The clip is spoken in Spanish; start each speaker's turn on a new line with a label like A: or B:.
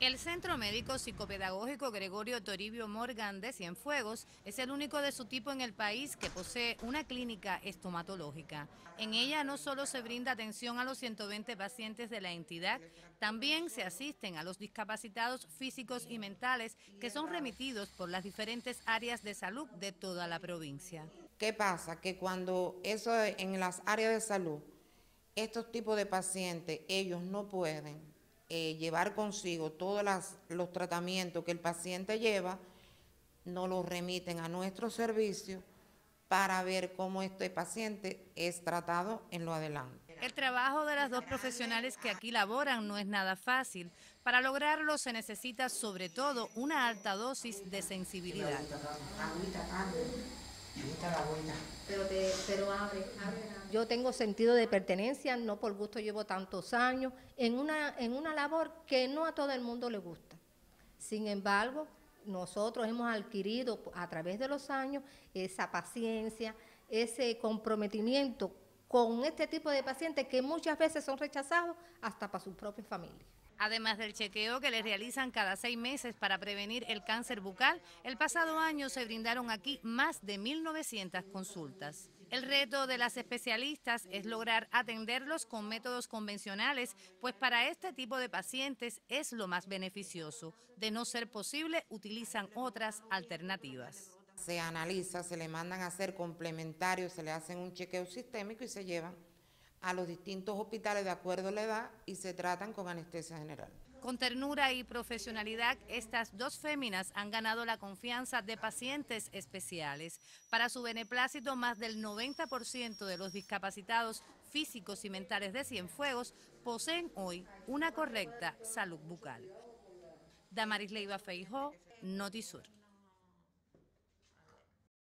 A: El Centro Médico Psicopedagógico Gregorio Toribio Morgan de Cienfuegos es el único de su tipo en el país que posee una clínica estomatológica. En ella no solo se brinda atención a los 120 pacientes de la entidad, también se asisten a los discapacitados físicos y mentales que son remitidos por las diferentes áreas de salud de toda la provincia.
B: ¿Qué pasa? Que cuando eso en las áreas de salud, estos tipos de pacientes, ellos no pueden eh, llevar consigo todos los tratamientos que el paciente lleva, nos los remiten a nuestro servicio para ver cómo este paciente es tratado en lo adelante.
A: El trabajo de las dos profesionales que aquí laboran no es nada fácil. Para lograrlo se necesita sobre todo una alta dosis de sensibilidad.
C: Pero, pero abre, Yo tengo sentido de pertenencia, no por gusto llevo tantos años, en una, en una labor que no a todo el mundo le gusta. Sin embargo, nosotros hemos adquirido a través de los años esa paciencia, ese comprometimiento con este tipo de pacientes que muchas veces son rechazados hasta para sus propias familias.
A: Además del chequeo que les realizan cada seis meses para prevenir el cáncer bucal, el pasado año se brindaron aquí más de 1.900 consultas. El reto de las especialistas es lograr atenderlos con métodos convencionales, pues para este tipo de pacientes es lo más beneficioso. De no ser posible, utilizan otras alternativas.
B: Se analiza, se le mandan a hacer complementarios, se le hacen un chequeo sistémico y se llevan a los distintos hospitales de acuerdo a la edad y se tratan con anestesia general.
A: Con ternura y profesionalidad, estas dos féminas han ganado la confianza de pacientes especiales. Para su beneplácito, más del 90% de los discapacitados físicos y mentales de Cienfuegos poseen hoy una correcta salud bucal. Damaris Leiva Feijó, Notisur.